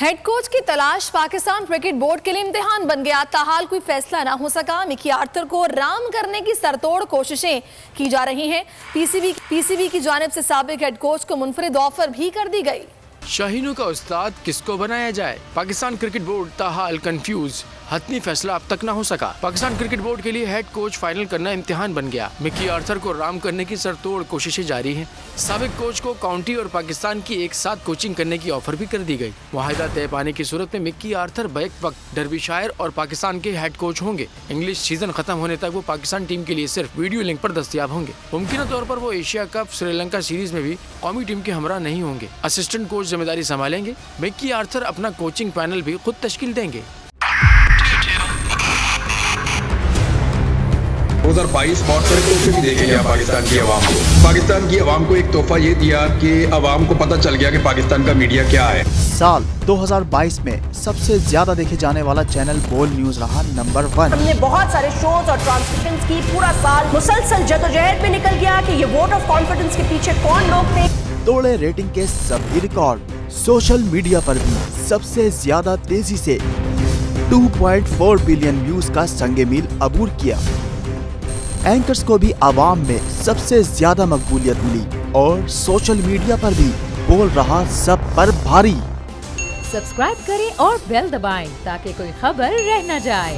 Head coach की तलाश Pakistan cricket board के लिए इम्तिहान बन गया। ताहाल कोई फैसला ना हो सका। मिकी आर्थर को राम करने की सरतोड़ कोशिशें की जा रही हैं। पीसीबी पीसीबी की जानब से सबक हेड कोच को मुनफरद ऑफ़र भी कर दी गई। शाहीनों का उस्ताद किसको बनाया जाए? पाकिस्तान क्रिकेट बोर्ड ताहाल कंफ्यूज हतमी फैसला अब तक न हो सका। पाकिस्तान क्रिकेट बोर्ड के लिए हेड कोच फाइनल करना इम्तिहान बन गया। मिकी आर्थर को राम करने की सरतोड़ कोशिशें जारी हैं। सबक कोच को काउंटी और पाकिस्तान की एक साथ कोचिंग करने की ऑफ़र भी कर दी गई। वाहिदा तय पाने की सूरत में मिक्की आर्थर बैक वक्त डरबीशायर और पाकिस्तान के हेड कोच होंगे। इंग्लिश सीज़न खत्म होने तक वो पाकिस्तान टीम के लिए सिर्फ़ वीडियो लिंक पर दस्तियाब होंगे। मुमकिन तौर पर वो एशिया कप, श्रीलंका सीरीज़ में भी कौमी टीम के हमरा नहीं होंगे। असिस्टेंट कोच ज़िम्मेदारी संभालेंगे। मिक्की आर्थर अपना कोचिंग पैनल भी खुद तश्कील देंगे। 2022 बहुत सारे तोहफे भी देखे गया पाकिस्तान की आवाम को। पाकिस्तान की आवाम को एक तोहफा ये दिया कि आवाम को पता चल गया कि पाकिस्तान का मीडिया क्या है। साल 2022 में सबसे ज़्यादा देखे जाने वाला चैनल बोल न्यूज़ रहा नंबर वन। हमने बहुत सारे शोज़ और ट्रांसमिशन की पूरा साल मुसलसल जदोजहद में निकल गया कि ये वोट ऑफ़ कॉन्फिडेंस के पीछे कौन लोग थे तोड़े रेटिंग के सभी रिकॉर्ड सोशल मीडिया पर भी सबसे ज़्यादा तेज़ी से 2.4 बिलियन व्यूज़ का संगे मील अबूर किया। एंकर्स को भी आवाम में सबसे ज़्यादा मकबूलियत मिली और सोशल मीडिया पर भी बोल रहा सब पर भारी। सब्सक्राइब करें और बेल दबाएँ ताकि कोई खबर रह न जाए।